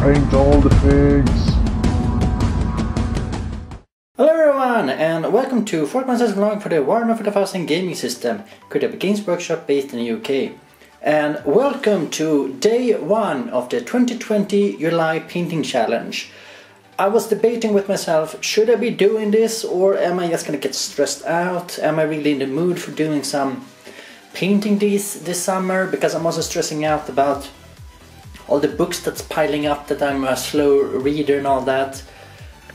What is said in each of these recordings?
paint all the pigs. Hello everyone and welcome to Fortman's vlog for the Warhammer 40,000 gaming system created by Games Workshop based in the UK. And welcome to day one of the 2020 July Painting Challenge. I was debating with myself, should I be doing this or am I just gonna get stressed out? Am I really in the mood for doing some painting this, this summer? Because I'm also stressing out about all the books that's piling up that I'm a slow reader and all that.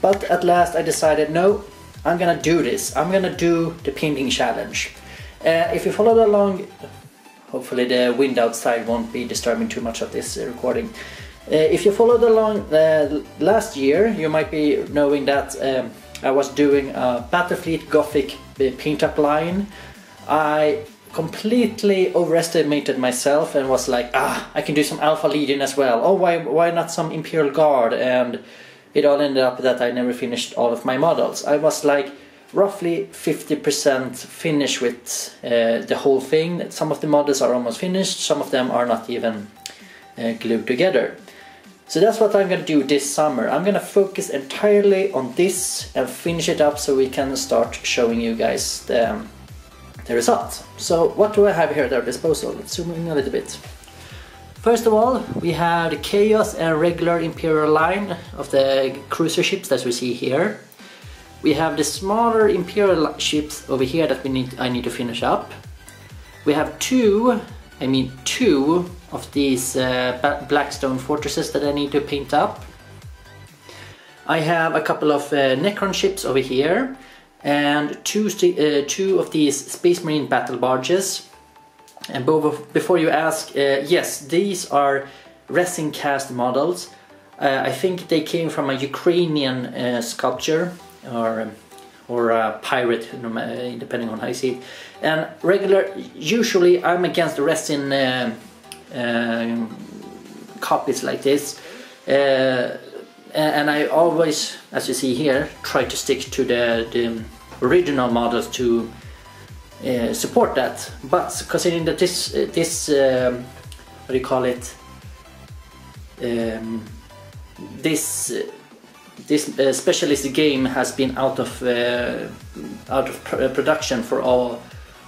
But at last I decided, no, I'm gonna do this. I'm gonna do the painting challenge. Uh, if you followed along, hopefully the wind outside won't be disturbing too much of this recording. Uh, if you followed along uh, last year, you might be knowing that um, I was doing a Battlefleet Gothic uh, paint up line. I completely overestimated myself and was like, ah, I can do some Alpha Legion as well. Oh, why, why not some Imperial Guard? And it all ended up that I never finished all of my models. I was like roughly 50% finished with uh, the whole thing. Some of the models are almost finished, some of them are not even uh, glued together. So that's what I'm gonna do this summer. I'm gonna focus entirely on this and finish it up so we can start showing you guys the, um, the results. So what do I have here at our disposal? Let's zoom in a little bit. First of all, we have the Chaos and regular Imperial line of the cruiser ships that we see here. We have the smaller Imperial ships over here that we need I need to finish up. We have two, I mean two of these uh, Blackstone fortresses that I need to paint up. I have a couple of uh, Necron ships over here and two, uh, two of these Space Marine battle barges and before you ask, uh, yes, these are resin cast models. Uh, I think they came from a Ukrainian uh, sculpture or or a pirate, uh, depending on how you see it. And regular, usually I'm against the resin uh, uh, copies like this. And I always, as you see here, try to stick to the, the original models to uh, support that. But considering that this uh, this um, what do you call it? Um, this uh, this uh, specialist game has been out of uh, out of pr production for all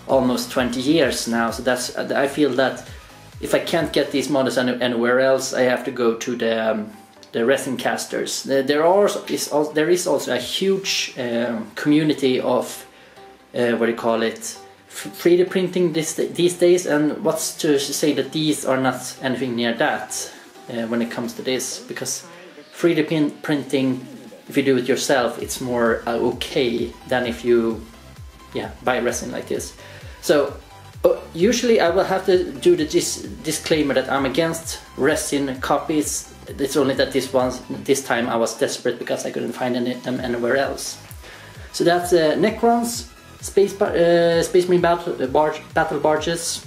almost 20 years now. So that's I feel that if I can't get these models any, anywhere else, I have to go to the um, the resin casters. There are is also, there is also a huge um, community of what do you call it? 3D printing this, these days and what's to say that these are not anything near that uh, when it comes to this because 3D printing if you do it yourself it's more uh, okay than if you yeah buy resin like this so uh, usually I will have to do the dis disclaimer that I'm against resin copies it's only that this one this time I was desperate because I couldn't find any, them anywhere else so that's uh, Necrons Space, uh, Space Marine battle, uh, barge, battle barges,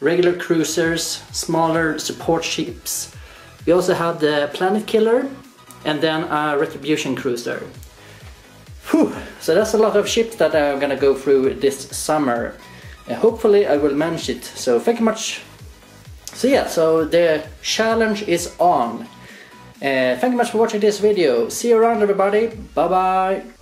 regular cruisers, smaller support ships. We also have the Planet Killer and then a Retribution cruiser. Whew. So that's a lot of ships that I'm gonna go through this summer. Uh, hopefully I will manage it. So thank you much. So yeah, so the challenge is on. Uh, thank you much for watching this video. See you around everybody. Bye bye.